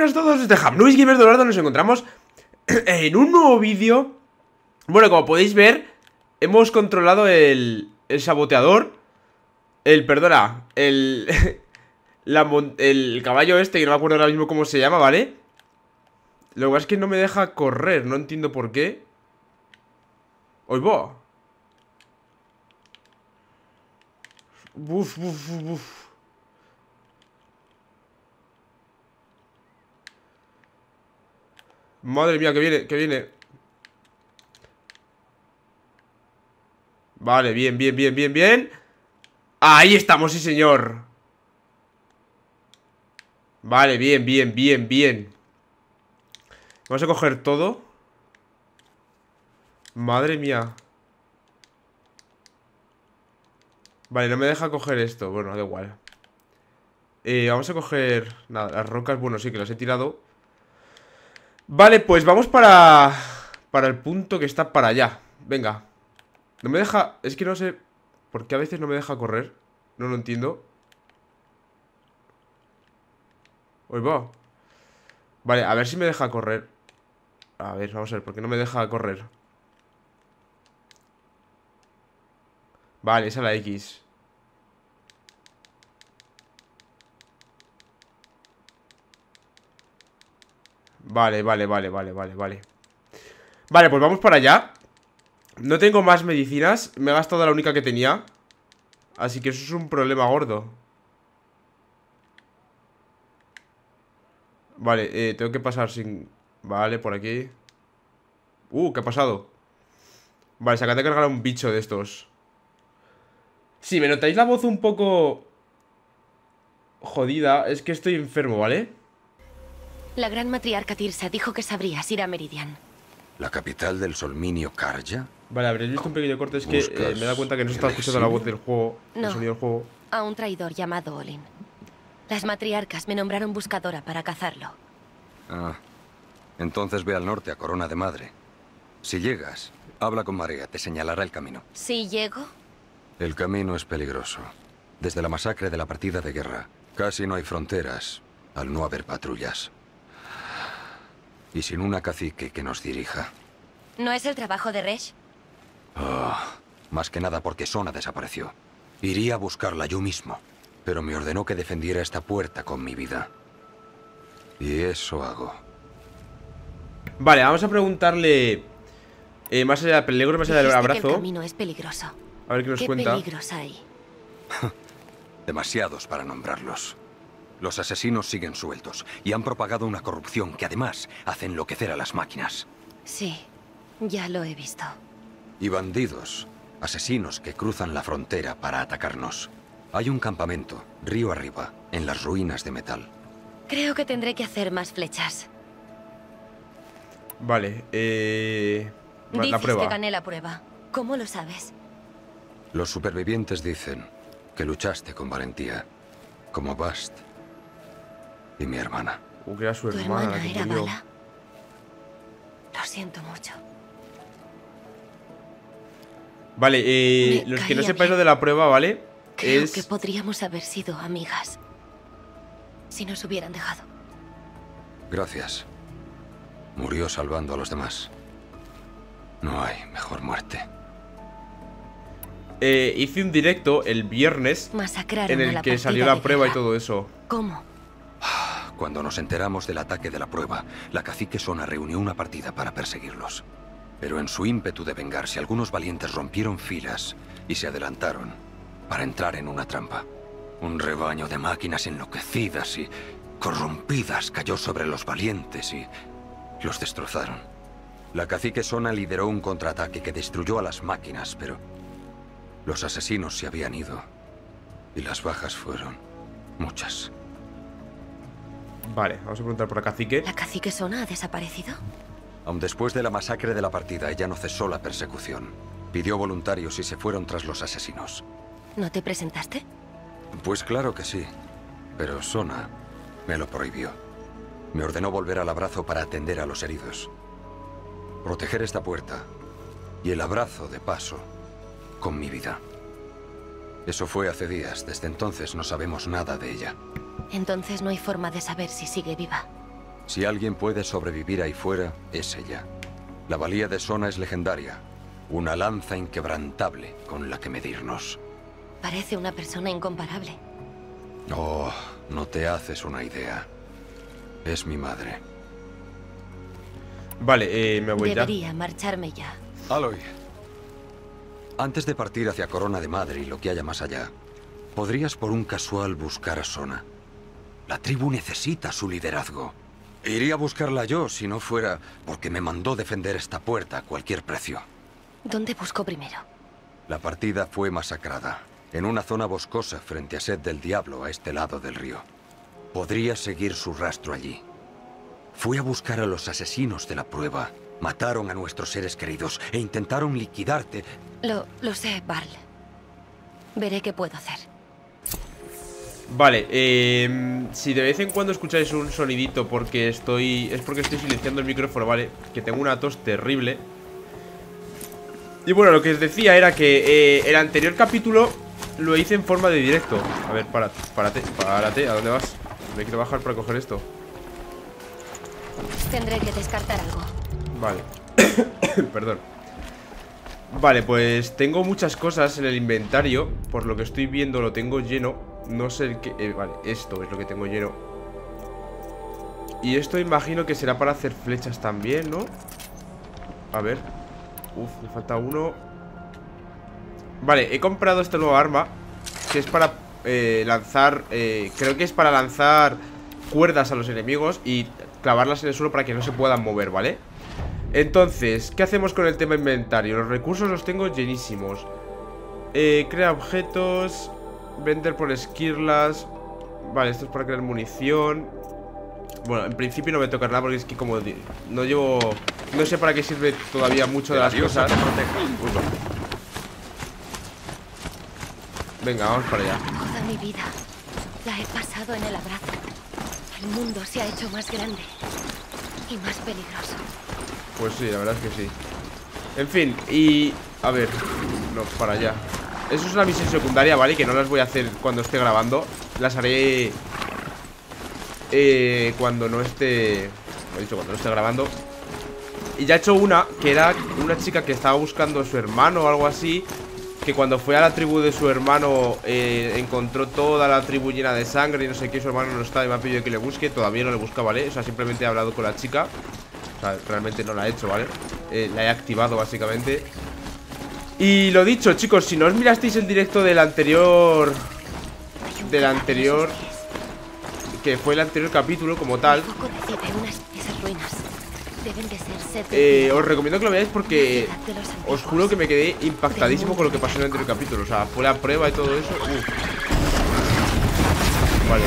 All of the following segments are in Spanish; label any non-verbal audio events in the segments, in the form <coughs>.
buenas a todos, desde Hamnuis Gamers Dorado nos encontramos <clears throat> en un nuevo vídeo. Bueno, como podéis ver, hemos controlado el, el saboteador El, perdona, el, <laughs> el caballo este, que no me acuerdo ahora mismo cómo se llama, ¿vale? Lo que pasa es que no me deja correr, no entiendo por qué. Hoy va Uf, uf, uf, Madre mía, que viene, que viene. Vale, bien, bien, bien, bien, bien. Ahí estamos, sí señor. Vale, bien, bien, bien, bien. Vamos a coger todo. Madre mía. Vale, no me deja coger esto. Bueno, da igual. Eh, Vamos a coger... Nada, las rocas, bueno, sí que las he tirado Vale, pues vamos para... Para el punto que está para allá. Venga. No me deja... Es que no sé... ¿Por qué a veces no me deja correr? No lo entiendo. Uy, va. Vale, a ver si me deja correr. A ver, vamos a ver, ¿por qué no me deja correr? Vale, esa es la X Vale, vale, vale, vale, vale, vale. Vale, pues vamos para allá. No tengo más medicinas. Me he gastado la única que tenía. Así que eso es un problema gordo. Vale, eh, tengo que pasar sin... Vale, por aquí. Uh, ¿qué ha pasado? Vale, se acaba de cargar un bicho de estos. Si me notáis la voz un poco... Jodida Es que estoy enfermo, ¿vale? La gran matriarca Tirsa dijo que sabrías ir a Meridian. ¿La capital del Solminio Karja? Vale, habréis visto un pequeño corte, es que eh, me da cuenta que no se está escuchando la voz del juego, no, el sonido del juego. a un traidor llamado Olin. Las matriarcas me nombraron buscadora para cazarlo. Ah, entonces ve al norte a Corona de Madre. Si llegas, habla con María, te señalará el camino. ¿Si llego? El camino es peligroso. Desde la masacre de la partida de guerra, casi no hay fronteras, al no haber patrullas. Y sin una cacique que nos dirija. ¿No es el trabajo de Resh? Oh, más que nada porque Sona desapareció. Iría a buscarla yo mismo, pero me ordenó que defendiera esta puerta con mi vida. Y eso hago. Vale, vamos a preguntarle... Eh, más allá del peligro, más allá del abrazo. el camino es peligroso. A ver qué nos ¿Qué cuenta. peligros hay? <laughs> Demasiados para nombrarlos. Los asesinos siguen sueltos y han propagado una corrupción que además hace enloquecer a las máquinas. Sí, ya lo he visto. Y bandidos, asesinos que cruzan la frontera para atacarnos. Hay un campamento, río arriba, en las ruinas de metal. Creo que tendré que hacer más flechas. Vale, eh... Dices la prueba. que gané la prueba. ¿Cómo lo sabes? Los supervivientes dicen que luchaste con valentía, como Bast y mi hermana. Uh, que era su ¿Tu hermana, hermana que era murió. mala? Lo siento mucho. Vale, eh, los que no sepáis lo de la prueba, ¿vale? Creo es... que podríamos haber sido amigas. Si nos hubieran dejado. Gracias. Murió salvando a los demás. No hay mejor muerte. Eh, hice un directo el viernes Masacraron en el que salió la prueba y todo eso. ¿Cómo? Cuando nos enteramos del ataque de la prueba, la cacique Sona reunió una partida para perseguirlos. Pero en su ímpetu de vengarse, algunos valientes rompieron filas y se adelantaron para entrar en una trampa. Un rebaño de máquinas enloquecidas y corrompidas cayó sobre los valientes y los destrozaron. La cacique Sona lideró un contraataque que destruyó a las máquinas, pero los asesinos se habían ido y las bajas fueron muchas. Vale, vamos a preguntar por la cacique. ¿La cacique Sona ha desaparecido? Aun después de la masacre de la partida, ella no cesó la persecución. Pidió voluntarios y se fueron tras los asesinos. ¿No te presentaste? Pues claro que sí, pero Sona me lo prohibió. Me ordenó volver al abrazo para atender a los heridos. Proteger esta puerta y el abrazo de paso con mi vida. Eso fue hace días. Desde entonces no sabemos nada de ella. Entonces no hay forma de saber si sigue viva. Si alguien puede sobrevivir ahí fuera, es ella. La valía de Sona es legendaria. Una lanza inquebrantable con la que medirnos. Parece una persona incomparable. Oh, no te haces una idea. Es mi madre. Vale, eh, me voy ya. Debería marcharme ya. Aloy. Antes de partir hacia Corona de Madre y lo que haya más allá, podrías por un casual buscar a Sona. La tribu necesita su liderazgo. Iría a buscarla yo si no fuera porque me mandó defender esta puerta a cualquier precio. ¿Dónde busco primero? La partida fue masacrada, en una zona boscosa frente a Sed del Diablo a este lado del río. Podría seguir su rastro allí. Fui a buscar a los asesinos de la prueba. Mataron a nuestros seres queridos e intentaron liquidarte. Lo, lo sé, Barl. Veré qué puedo hacer. Vale, eh, si de vez en cuando escucháis un sonidito porque estoy... Es porque estoy silenciando el micrófono, ¿vale? Que tengo una tos terrible. Y bueno, lo que os decía era que eh, el anterior capítulo lo hice en forma de directo. A ver, párate, párate, párate, ¿a dónde vas? Me quiero bajar para coger esto. Tendré que descartar algo. Vale. <coughs> Perdón. Vale, pues tengo muchas cosas en el inventario. Por lo que estoy viendo lo tengo lleno no sé el que... Eh, vale, esto es lo que tengo lleno Y esto imagino que será para hacer flechas también, ¿no? A ver Uf, me falta uno Vale, he comprado esta nueva arma Que es para eh, lanzar eh, Creo que es para lanzar cuerdas a los enemigos Y clavarlas en el suelo para que no se puedan mover, ¿vale? Entonces, ¿qué hacemos con el tema inventario? Los recursos los tengo llenísimos eh, Crea objetos Vender por esquirlas. Vale, esto es para crear munición. Bueno, en principio no me toca nada porque es que como no llevo... No sé para qué sirve todavía mucho de las cosas. Venga, vamos para allá. Toda mi vida la he pasado en el abrazo. El mundo se ha hecho más grande Y más peligroso. Pues sí, la verdad es que sí. En fin, y... A ver, no, para allá eso es una misión secundaria, ¿vale? Que no las voy a hacer cuando esté grabando Las haré eh, Cuando no esté Lo he dicho, cuando no esté grabando Y ya he hecho una, que era una chica que estaba buscando a su hermano o algo así Que cuando fue a la tribu de su hermano eh, Encontró toda la tribu llena de sangre Y no sé qué, su hermano no está y me ha pedido que le busque Todavía no le busca, ¿vale? O sea, simplemente he hablado con la chica O sea, realmente no la he hecho, ¿vale? Eh, la he activado básicamente y lo dicho, chicos, si no os mirasteis el directo del anterior... Del anterior... Que fue el anterior capítulo como tal eh, Os recomiendo que lo veáis porque Os juro que me quedé impactadísimo con lo que pasó en el anterior capítulo. O sea, fue la prueba y todo eso. Vale.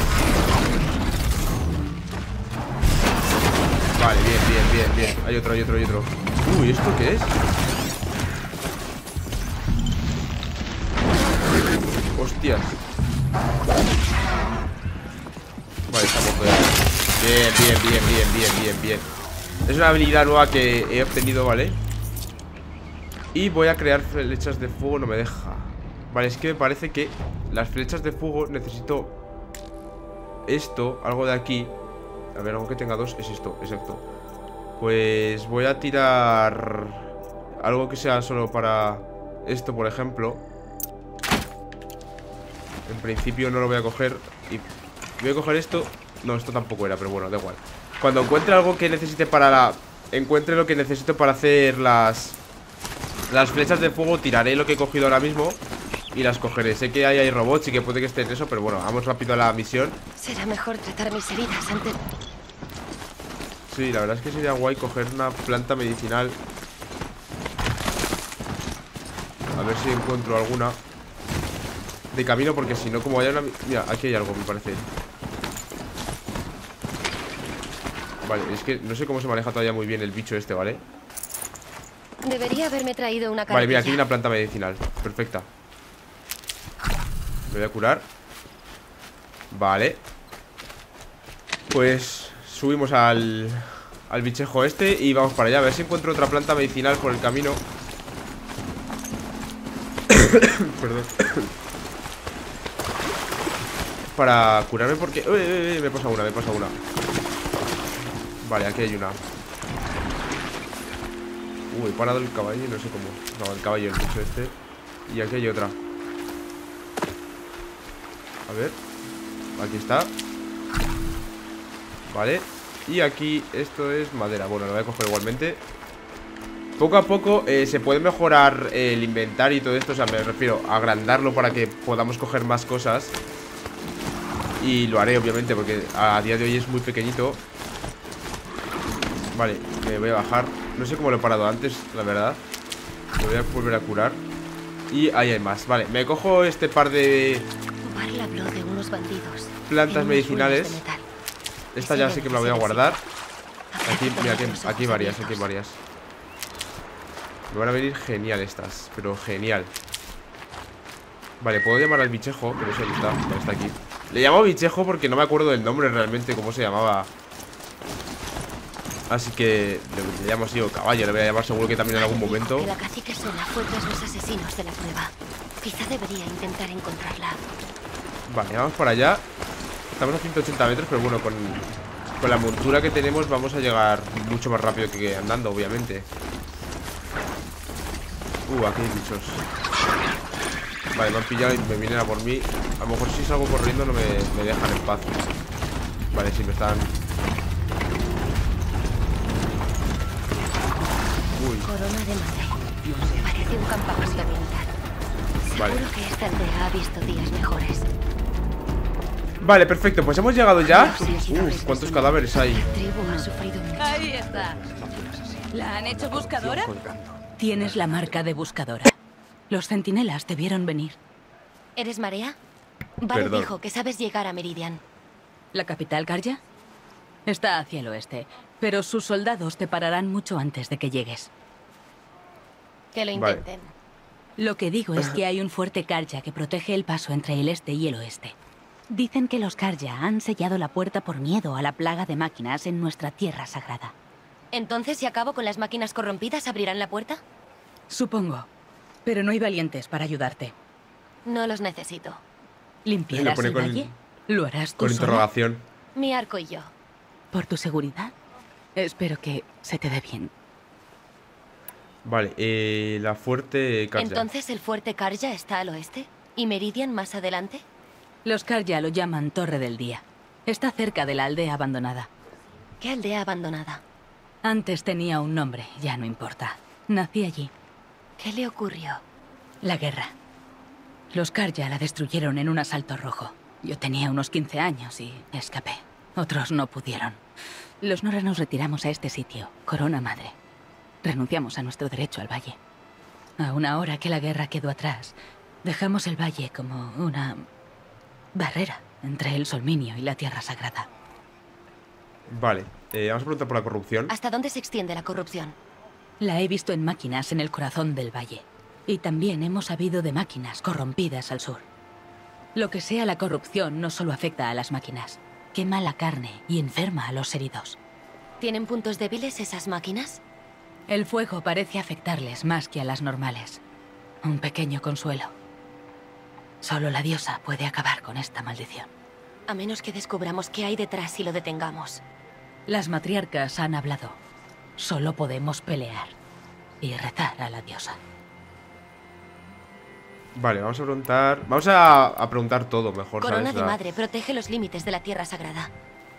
Vale, bien, bien, bien, bien. Hay otro, hay otro, hay otro. Uy, ¿esto qué es? Bien, bien, bien, bien, bien, bien, bien. Es una habilidad nueva que he obtenido, ¿vale? Y voy a crear flechas de fuego, no me deja. Vale, es que me parece que Las flechas de fuego necesito Esto, algo de aquí. A ver, algo que tenga dos es esto, exacto. Pues voy a tirar Algo que sea solo para Esto, por ejemplo. En principio no lo voy a coger Y voy a coger esto No, esto tampoco era, pero bueno, da igual. Cuando encuentre algo que necesite para la... Encuentre lo que necesito para hacer las... Las flechas de fuego Tiraré lo que he cogido ahora mismo Y las cogeré, sé que ahí hay robots y que puede que estén eso Pero bueno, vamos rápido a la misión. Será mejor tratar mis heridas antes Sí, la verdad es que sería guay coger una planta medicinal. A ver si encuentro alguna de camino porque si no, como vaya una... Mira, aquí hay algo, me parece Vale, es que no sé cómo se maneja todavía muy bien el bicho este, ¿vale? Debería haberme traído una Vale, mira, aquí hay una planta medicinal. Perfecta. Me voy a curar. Vale. Pues subimos al Al bichejo este y vamos para allá. A ver si encuentro otra planta medicinal por el camino. <coughs> Perdón. <coughs> Para curarme porque... Uy, uy, uy, me pasa una, me pasa una Vale, aquí hay una. Uy, he parado el caballo y no sé cómo. No, el caballo, el bicho este. Y aquí hay otra. A ver. Aquí está. Vale. Y aquí esto es madera. Bueno, lo voy a coger igualmente. Poco a poco eh, se puede mejorar el inventario y todo esto. O sea, me refiero a agrandarlo para que podamos coger más cosas. Y lo haré, obviamente, porque a día de hoy es muy pequeñito Vale, me voy a bajar. No sé cómo lo he parado antes, la verdad. Me voy a volver a curar. Y ahí hay más, vale, me cojo este par de de unos bandidos plantas medicinales. Esta ya sí que me la voy a guardar. Aquí, mira, aquí, aquí varias, aquí varias. Me van a venir genial estas Pero genial. Vale, puedo llamar al bichejo Que no sé dónde está, vale, está aquí. Le llamo bichejo porque no me acuerdo del nombre realmente Cómo se llamaba Así que le, llamo así o caballo Le voy a llamar seguro que también en algún momento. La cacique sola fue tras los asesinos de la prueba Quizá debería intentar encontrarla. Vale, vamos para allá. Estamos a 180 metros, pero bueno, con, con la montura que tenemos Vamos a llegar mucho más rápido que andando, obviamente. Uh, aquí hay bichos. Vale, me han pillado y me vienen a por mí. A lo mejor si salgo corriendo no me, me dejan en paz. Vale, si me están... De madre Parece un campamento militar Seguro vale. que esta aldea ha visto días mejores Vale, perfecto, pues hemos llegado ya Uf, cuántos cadáveres hay Ahí está ¿La han hecho buscadora? Tienes la marca de buscadora. Los centinelas debieron venir. ¿Eres Marea? Vale dijo que sabes llegar a Meridian. ¿La capital, Karja? Está hacia el oeste, pero sus soldados te pararán mucho antes de que llegues. Que lo intenten. Lo que digo es que hay un fuerte Karja que protege el paso entre el este y el oeste. Dicen que los Karja han sellado la puerta por miedo a la plaga de máquinas en nuestra tierra sagrada. Entonces, si acabo con las máquinas corrompidas, ¿abrirán la puerta? Supongo. Pero no hay valientes para ayudarte. No los necesito. ¿Limpiarás el valle? ¿Lo harás tú Con interrogación. Mi arco y yo. ¿Por tu seguridad? Espero que se te dé bien. Vale, eh, la fuerte Karja. ¿Entonces el fuerte Karja está al oeste? ¿Y Meridian más adelante? Los Karja lo llaman Torre del Día. Está cerca de la aldea abandonada. ¿Qué aldea abandonada? Antes tenía un nombre, ya no importa. Nací allí. ¿Qué le ocurrió? La guerra. Los Karja la destruyeron en un asalto rojo. Yo tenía unos 15 años y escapé. Otros no pudieron. Los Nora nos retiramos a este sitio, Corona Madre. Renunciamos a nuestro derecho al valle. A una hora que la guerra quedó atrás, dejamos el valle como una barrera entre el Solminio y la Tierra Sagrada. Vale, eh, vamos a preguntar por la corrupción. ¿Hasta dónde se extiende la corrupción? La he visto en máquinas en el corazón del valle. Y también hemos sabido de máquinas corrompidas al sur. Lo que sea la corrupción no solo afecta a las máquinas. Quema la carne y enferma a los heridos. ¿Tienen puntos débiles esas máquinas? El fuego parece afectarles más que a las normales. Un pequeño consuelo. Solo la diosa puede acabar con esta maldición. A menos que descubramos qué hay detrás y lo detengamos. Las matriarcas han hablado. Solo podemos pelear y rezar a la diosa. Vale, vamos a preguntar... Vamos a, preguntar todo mejor, Corona de madre, protege los límites de la tierra sagrada.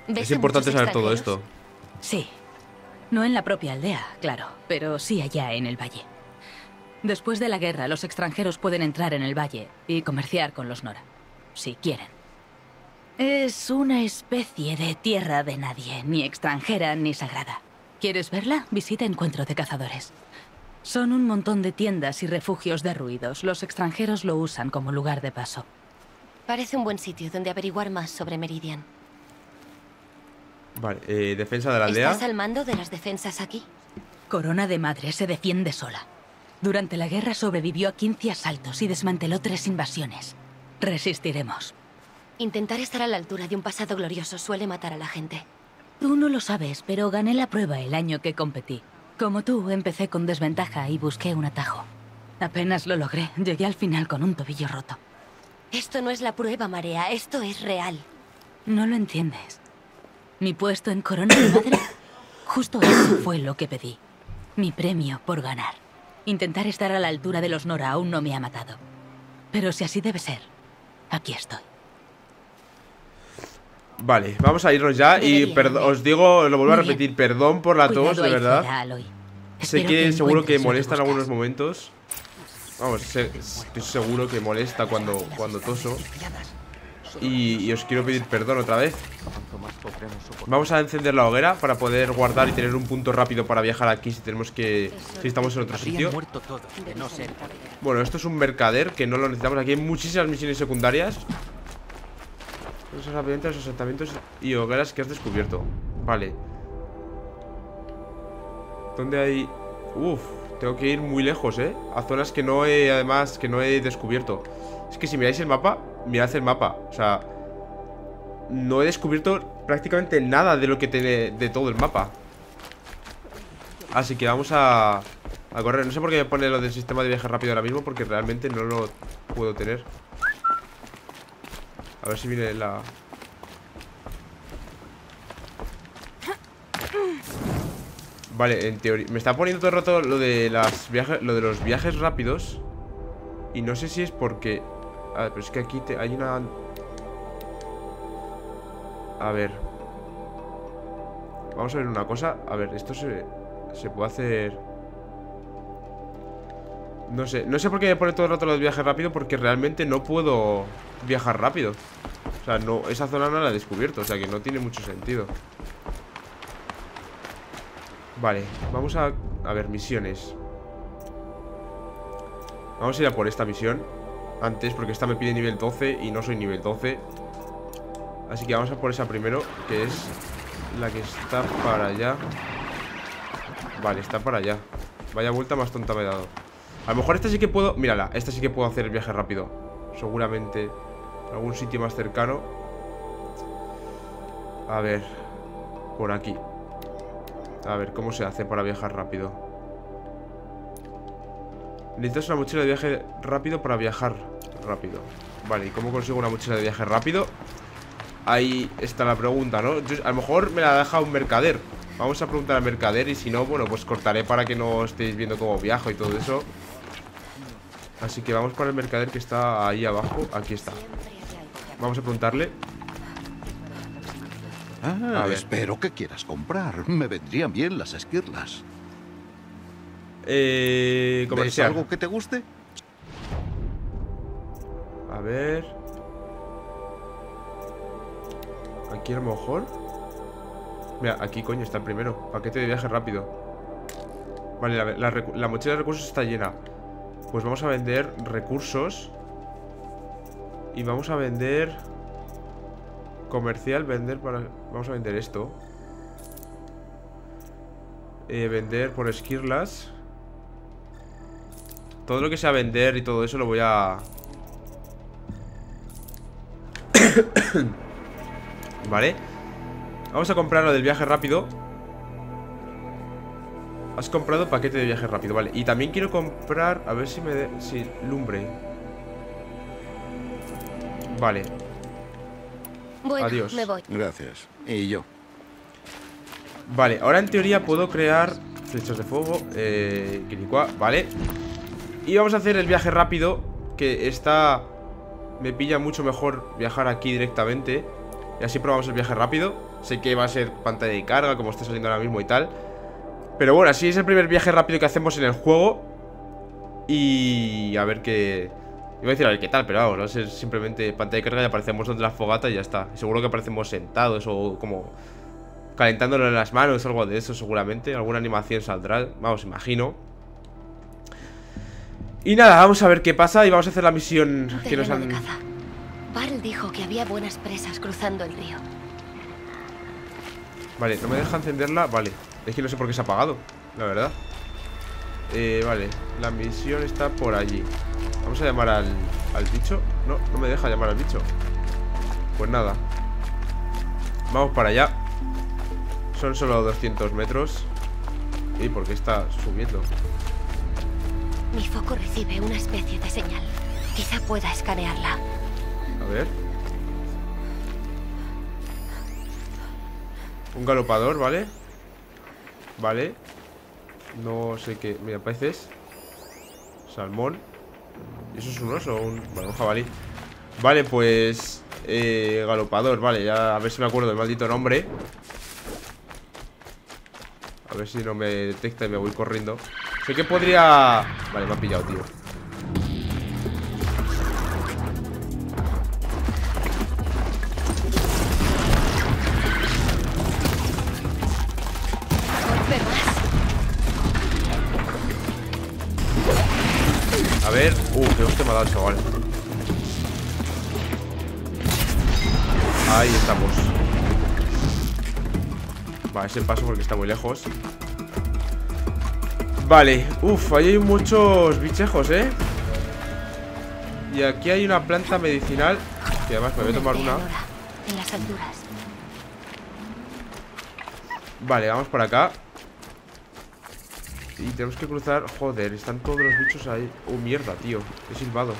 Es importante saber todo esto. Sí. No en la propia aldea, claro, pero sí allá en el valle. Después de la guerra, los extranjeros pueden entrar en el valle y comerciar con los Nora, si quieren. Es una especie de tierra de nadie, ni extranjera ni sagrada. ¿Quieres verla? Visita Encuentro de Cazadores. Son un montón de tiendas y refugios derruidos. Los extranjeros lo usan como lugar de paso. Parece un buen sitio donde averiguar más sobre Meridian. Vale, eh, defensa de la aldea. ¿Estás al mando de las defensas aquí? Corona de Madre se defiende sola. Durante la guerra sobrevivió a 15 asaltos y desmanteló tres invasiones. Resistiremos. Intentar estar a la altura de un pasado glorioso suele matar a la gente. Tú no lo sabes, pero gané la prueba el año que competí. Como tú, empecé con desventaja y busqué un atajo. Apenas lo logré. Llegué al final con un tobillo roto. Esto no es la prueba, Marea. Esto es real. No lo entiendes. Mi puesto en Corona de Madre Justo eso fue lo que pedí. Mi premio por ganar. Intentar estar a la altura de los Nora aún no me ha matado. Pero si así debe ser, aquí estoy. Vale, vamos a irnos ya y irme. os digo, lo vuelvo a repetir, perdón por la tos, de verdad. Sé que seguro que molesta en algunos momentos. Vamos, estoy seguro que molesta cuando, cuando toso. Y, y os quiero pedir perdón otra vez. Vamos a encender la hoguera para poder guardar y tener un punto rápido para viajar aquí si tenemos que. si estamos en otro sitio. Bueno, esto es un mercader que no lo necesitamos. Aquí hay muchísimas misiones secundarias. Esos los asentamientos y hogueras que has descubierto. Vale. ¿Dónde hay...? Uf, tengo que ir muy lejos, ¿eh? A zonas que no he, además, que no he descubierto. Es que si miráis el mapa, mirad el mapa. O sea, no he descubierto prácticamente nada de lo que tiene de todo el mapa. Así que vamos a, a correr. No sé por qué me pone lo del sistema de viaje rápido ahora mismo, porque realmente no lo puedo tener. A ver si viene la... Vale, en teoría... Me está poniendo todo el rato lo de, las viajes, lo de los viajes rápidos. Y no sé si es porque... A ver, pero es que aquí te- hay una... A ver. Vamos a ver una cosa. A ver, esto se, se puede hacer... No sé, no sé por qué me pone todo el rato lo del viaje rápido Porque realmente no puedo viajar rápido. O sea, no, esa zona no la he descubierto O sea que no tiene mucho sentido. Vale, vamos a... A ver, misiones. Vamos a ir a por esta misión Antes, porque esta me pide nivel 12 Y no soy nivel 12 Así que vamos a por esa primero Que es la que está para allá. Vale, está para allá. Vaya vuelta más tonta me he dado. A lo mejor esta sí que puedo... Mírala, esta sí que puedo hacer el viaje rápido. Seguramente En algún sitio más cercano. A ver Por aquí. A ver, ¿cómo se hace para viajar rápido? Necesitas una mochila de viaje rápido para viajar rápido Vale, ¿y cómo consigo una mochila de viaje rápido? Ahí está la pregunta, ¿no? Yo- a lo mejor me la deja un mercader Vamos a preguntar al mercader y si no, bueno, pues cortaré para que no estéis viendo cómo viajo y todo eso Así que vamos para el mercader que está ahí abajo Aquí está Vamos a preguntarle Ah, A ver. espero que quieras comprar. Me vendrían bien las esquirlas. Eh... ¿Ves Comercial algo que te guste? Ver. Aquí a lo mejor. Mira, aquí coño está el primero. Paquete de viaje rápido Vale, la mochila de recursos está llena. Pues vamos a vender recursos. Y vamos a vender Comercial, vender para... Vamos a vender esto. Eh, Vender por esquirlas. Todo lo que sea vender y todo eso lo voy a... <coughs> Vale Vamos a comprar lo del viaje rápido Has comprado paquete de viaje rápido, vale Y también quiero comprar, a ver si me... de- si lumbre Vale Bueno, Adiós. me voy. Gracias. Y yo. Vale, ahora en teoría puedo crear flechas de fuego, eh, vale Y vamos a hacer el viaje rápido Que está... Me pilla mucho mejor viajar aquí directamente Y así probamos el viaje rápido Sé que va a ser pantalla de carga como está saliendo ahora mismo y tal Pero bueno, así es el primer viaje rápido que hacemos en el juego Y... a ver qué... Iba a decir a ver qué tal, pero vamos, va a ser simplemente pantalla de carga y aparecemos donde la fogata y ya está seguro que aparecemos sentados o como calentándolo en las manos o algo de eso seguramente. Alguna animación saldrá, vamos, imagino. Y nada, vamos a ver qué pasa y vamos a hacer la misión que nos de han... caza. Val dijo que había buenas presas cruzando el río. Vale, no me deja encenderla, vale. Es que no sé por qué se ha apagado, la verdad. Eh, vale, la misión está por allí. Vamos a llamar al, al bicho. No, no me deja llamar al bicho. Pues nada. Vamos para allá. Son solo 200 metros. ¿Y por qué está subiendo? Mi foco recibe una especie de señal. Quizá pueda escanearla. A ver. Un galopador, ¿vale? Vale No sé qué Mira, peces Salmón ¿Y eso es un oso o un, bueno, un jabalí? Vale, pues eh, Galopador, vale, ya a ver si me acuerdo del maldito nombre A ver si no me detecta y me voy corriendo Sé que podría... Vale, me ha pillado, tío. A ver... Uh, qué hostia me ha dado chaval. Ahí estamos. Vale, ese paso porque está muy lejos Vale, uff, ahí hay muchos bichejos, ¿eh? Y aquí hay una planta medicinal Que además me voy a tomar una. En las alturas. Vale, vamos por acá. Y tenemos que cruzar. Joder, están todos los bichos ahí. Oh, mierda, tío, he silbado.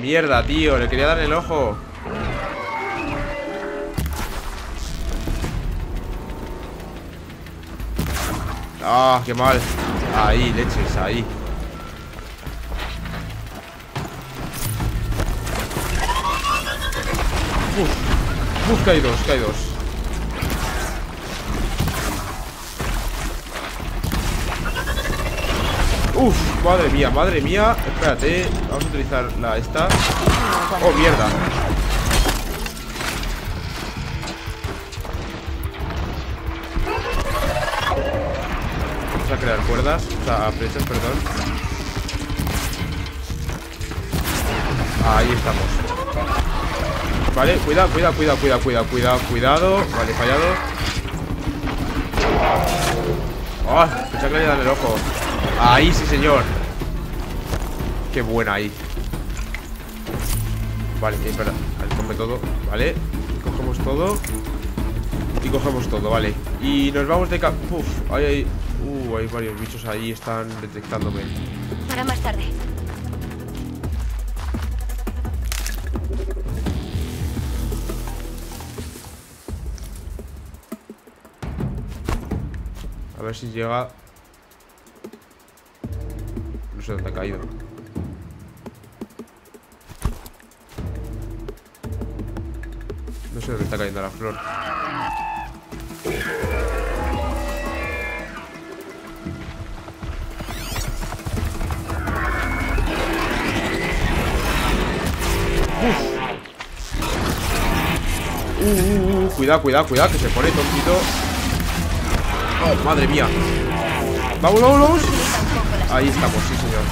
Mierda, tío, le quería dar el ojo Ah, qué mal. Ahí, leches, ahí. Uf, uf, que hay dos, que dos. Uf, madre mía, madre mía. Espérate, vamos a utilizar la esta. Oh, mierda O sea, perdón. Ahí estamos. Vale, cuidado, cuidado, cuidado, cuidado, cuidado, cuidado, cuidado. Vale, fallado. ¡Oh! Pensaba que le iba a el ojo. Ahí, sí, señor. Qué buena ahí. Vale, eh, espera A ver, come todo, vale. Cogemos todo. Y cogemos todo, vale. Y nos vamos de ca... Uf, ahí hay... Uh, hay varios bichos ahí Están detectándome. Para más tarde. A ver si llega. No sé dónde ha caído. No sé dónde está cayendo la flor Uh, uh, cuidado, cuidado, cuidado, que se pone tontito Oh, madre mía. Vamos, vamos, vamos. Ahí estamos, sí señor.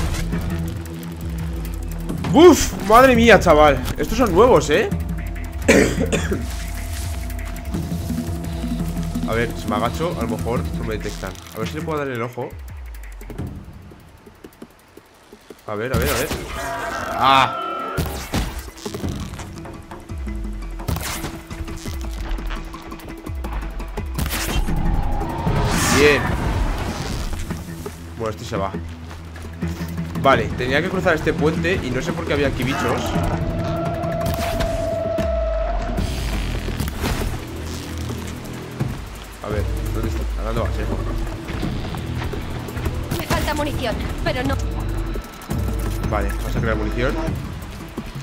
Uf, madre mía, chaval. Estos son nuevos, ¿eh? A ver, si me agacho A lo mejor no me detectan. A ver si le puedo dar el ojo. A ver, a ver, a ver. ¡Ah! Bien Bueno, este se va Vale, tenía que cruzar este puente Y no sé por qué había aquí bichos A ver, ¿dónde está? ¿A dónde vas, eh? Me falta munición, pero no. Vale, vamos a crear munición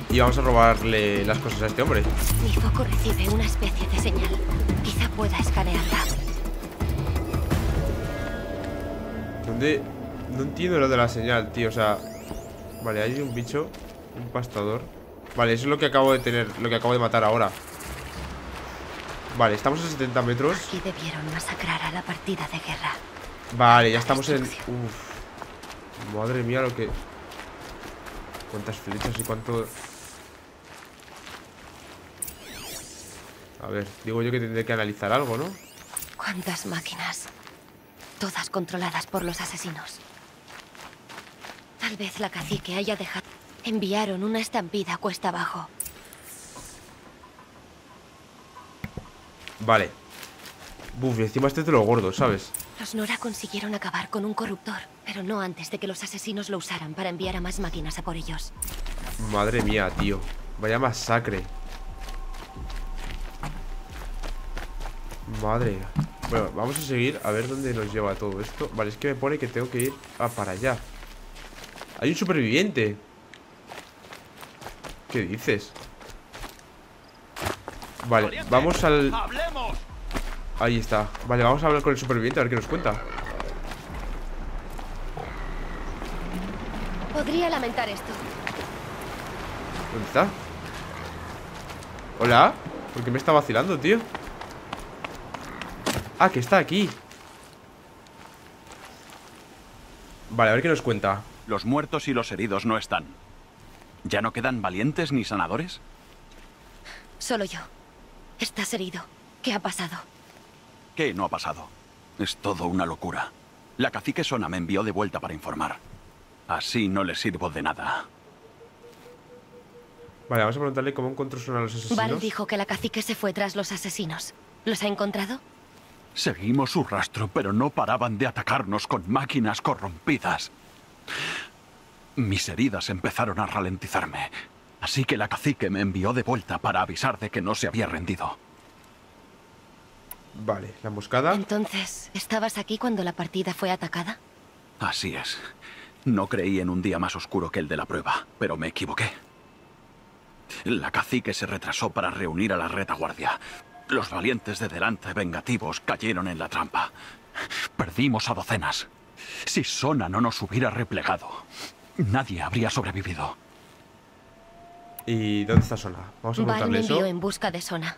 Y vamos a robarle las cosas a este hombre Mi foco recibe una especie de señal. Quizá pueda escanearla. ¿Dónde? No entiendo lo de la señal, tío, o sea Vale, hay un bicho Un pastador Vale, eso es lo que acabo de tener Lo que acabo de matar ahora Vale, estamos a 70 metros Aquí debieron masacrar a la partida de guerra. Vale, ya estamos en... Uf Madre mía lo que... Cuántas flechas y cuánto... A ver, digo yo que tendré que analizar algo, ¿no? ¿Cuántas máquinas? Todas controladas por los asesinos. Tal vez la cacique haya dejado... Enviaron una estampida cuesta abajo. Vale Buf, y encima este es de lo gordo, ¿sabes? Los Nora consiguieron acabar con un corruptor, pero no antes de que los asesinos lo usaran para enviar a más máquinas a por ellos. Madre mía, tío Vaya masacre Madre Bueno, vamos a seguir a ver dónde nos lleva todo esto Vale, es que me pone que tengo que ir a para allá Hay un superviviente ¿Qué dices? Vale, vamos al... Ahí está Vale, vamos a hablar con el superviviente a ver qué nos cuenta Podría lamentar esto. ¿Dónde está? ¿Hola? ¿Por qué me está vacilando, tío? Ah, que está aquí Vale, a ver qué nos cuenta Los muertos y los heridos no están. ¿Ya no quedan valientes ni sanadores? Solo yo. Estás herido. ¿Qué ha pasado? ¿Qué no ha pasado? Es todo una locura. La cacique Sona me envió de vuelta para informar. Así no le sirvo de nada. Vale, vamos a preguntarle cómo encontró a los asesinos Val dijo que la cacique se fue tras los asesinos. ¿Los ha encontrado? Seguimos su rastro, pero no paraban de atacarnos con máquinas corrompidas. Mis heridas empezaron a ralentizarme, así que la cacique me envió de vuelta para avisar de que no se había rendido. Vale, la emboscada Entonces, ¿estabas aquí cuando la partida fue atacada? Así es. No creí en un día más oscuro que el de la prueba, pero me equivoqué. La cacique se retrasó para reunir a la retaguardia. Los valientes de delante vengativos cayeron en la trampa. Perdimos a docenas. Si Sona no nos hubiera replegado, nadie habría sobrevivido. ¿Y dónde está Sona? Vamos a preguntarle eso envió en busca de Sona.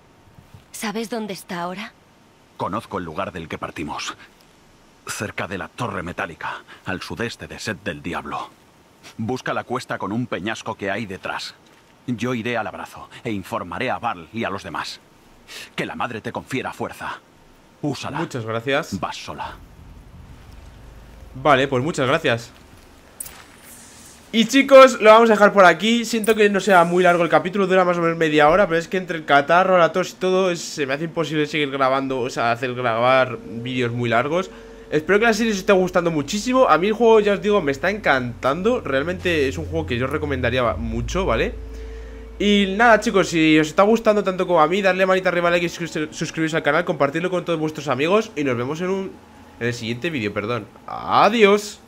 ¿Sabes dónde está ahora? Conozco el lugar del que partimos. Cerca de la torre metálica, al sudeste de Set del Diablo. Busca la cuesta con un peñasco que hay detrás. Yo iré al abrazo e informaré a Val y a los demás. Que la madre te confiera fuerza. Úsala. Muchas gracias Vas sola. Vale, pues muchas gracias Y chicos, lo vamos a dejar por aquí Siento que no sea muy largo el capítulo Dura más o menos media hora Pero es que entre el catarro, la tos y todo es- Se me hace imposible seguir grabando O sea, hacer grabar vídeos muy largos Espero que la serie os esté gustando muchísimo A mí el juego, ya os digo, me está encantando Realmente es un juego que yo recomendaría mucho, ¿vale? Y nada chicos, si os está gustando tanto como a mí Darle manita arriba, like y sus- suscribiros al canal Compartirlo con todos vuestros amigos Y nos vemos en un... En el siguiente vídeo, perdón. Adiós